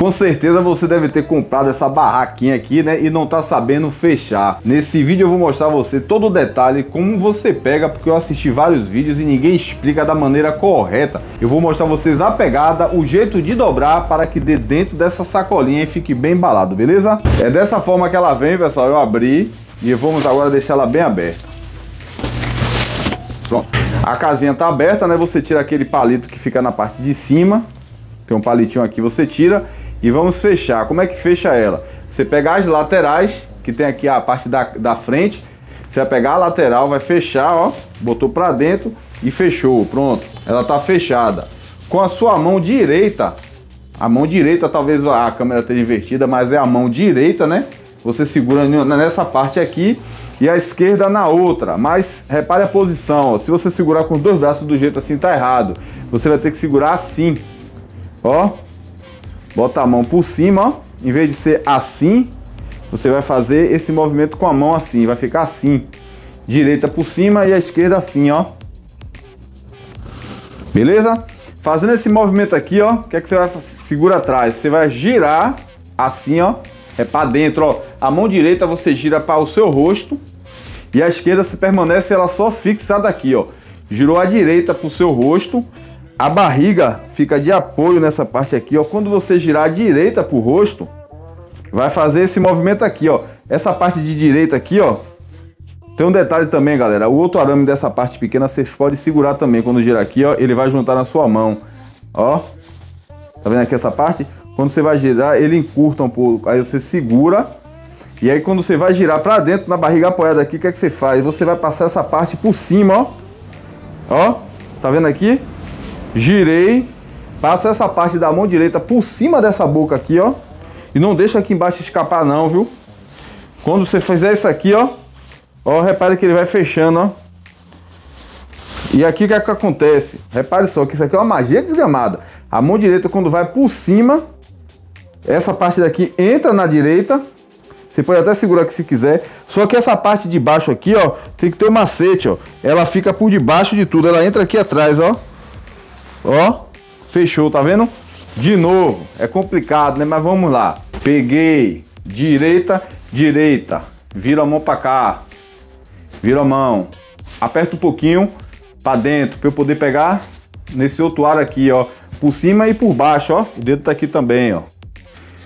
Com certeza você deve ter comprado essa barraquinha aqui, né? E não tá sabendo fechar. Nesse vídeo eu vou mostrar a você todo o detalhe, como você pega, porque eu assisti vários vídeos e ninguém explica da maneira correta. Eu vou mostrar a vocês a pegada, o jeito de dobrar para que dê dentro dessa sacolinha e fique bem embalado, beleza? É dessa forma que ela vem, pessoal. Eu abri e vamos agora deixar ela bem aberta. Pronto. A casinha tá aberta, né? Você tira aquele palito que fica na parte de cima. Tem um palitinho aqui, você tira e vamos fechar. Como é que fecha ela? Você pegar as laterais, que tem aqui a parte da, da frente, você vai pegar a lateral, vai fechar, ó, botou pra dentro e fechou, pronto. Ela tá fechada. Com a sua mão direita, a mão direita, talvez a câmera esteja invertida, mas é a mão direita, né? Você segura nessa parte aqui e a esquerda na outra. Mas repare a posição, ó. Se você segurar com os dois braços do jeito assim, tá errado. Você vai ter que segurar assim, ó. Bota a mão por cima, ó. Em vez de ser assim, você vai fazer esse movimento com a mão assim. Vai ficar assim. Direita por cima e a esquerda assim, ó. Beleza? Fazendo esse movimento aqui, ó. O que é que você vai segura atrás? Você vai girar assim, ó. É para dentro, ó. A mão direita você gira para o seu rosto. E a esquerda você permanece ela só fixada aqui, ó. Girou a direita para o seu rosto a barriga fica de apoio nessa parte aqui, ó. Quando você girar direita pro rosto, vai fazer esse movimento aqui, ó. Essa parte de direita aqui, ó. Tem um detalhe também, galera. O outro arame dessa parte pequena você pode segurar também. Quando girar aqui, ó, ele vai juntar na sua mão. Ó. Tá vendo aqui essa parte? Quando você vai girar, ele encurta um pouco. Aí você segura. E aí quando você vai girar para dentro, na barriga apoiada aqui, o que é que você faz? Você vai passar essa parte por cima, ó. Ó. Tá vendo aqui? Girei, passo essa parte da mão direita por cima dessa boca aqui, ó. E não deixa aqui embaixo escapar não, viu? Quando você fizer isso aqui, ó, ó, repare que ele vai fechando, ó. E aqui o que, é que acontece? Repare só que isso aqui é uma magia desgramada. A mão direita quando vai por cima, essa parte daqui entra na direita. Você pode até segurar aqui se quiser. Só que essa parte de baixo aqui, ó, tem que ter um macete, ó. Ela fica por debaixo de tudo. Ela entra aqui atrás, ó. Ó, fechou, tá vendo? De novo, é complicado, né? Mas vamos lá. Peguei, direita, direita. Vira a mão pra cá. Vira a mão. Aperta um pouquinho pra dentro, pra eu poder pegar nesse outro ar aqui, ó. Por cima e por baixo, ó. O dedo tá aqui também, ó.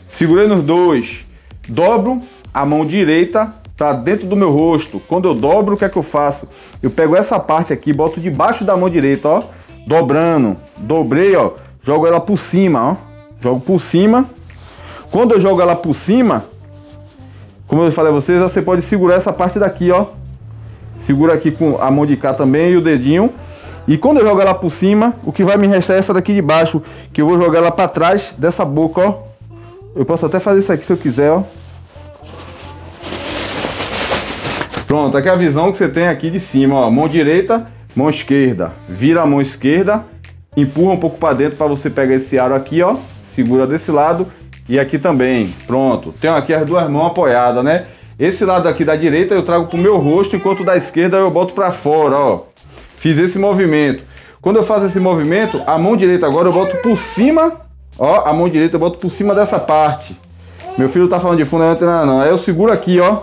Segurei nos dois. Dobro a mão direita para dentro do meu rosto. Quando eu dobro, o que é que eu faço? Eu pego essa parte aqui, boto debaixo da mão direita, ó dobrando. Dobrei, ó. Jogo ela por cima, ó. Jogo por cima. Quando eu jogo ela por cima, como eu falei a vocês, você pode segurar essa parte daqui, ó. Segura aqui com a mão de cá também e o dedinho. E quando eu jogo ela por cima, o que vai me restar é essa daqui de baixo, que eu vou jogar ela para trás dessa boca, ó. Eu posso até fazer isso aqui se eu quiser, ó. Pronto, aqui é a visão que você tem aqui de cima, ó. Mão direita mão esquerda, vira a mão esquerda, empurra um pouco para dentro para você pegar esse aro aqui, ó, segura desse lado e aqui também, pronto. Tenho aqui as duas mãos apoiadas, né? Esse lado aqui da direita eu trago pro meu rosto, enquanto da esquerda eu boto para fora, ó. Fiz esse movimento. Quando eu faço esse movimento, a mão direita agora eu boto por cima, ó, a mão direita eu boto por cima dessa parte. Meu filho tá falando de fundo, não é nada não. Aí eu seguro aqui, ó.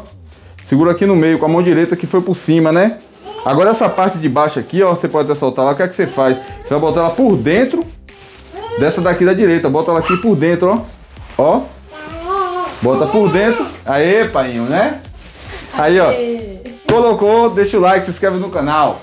Seguro aqui no meio com a mão direita que foi por cima, né? Agora essa parte de baixo aqui, ó, você pode até soltar lá, o que é que você faz? Você vai botar ela por dentro dessa daqui da direita, bota ela aqui por dentro, ó. Ó. Bota por dentro. Aê, painho, né? Aí, ó. Colocou, deixa o like, se inscreve no canal.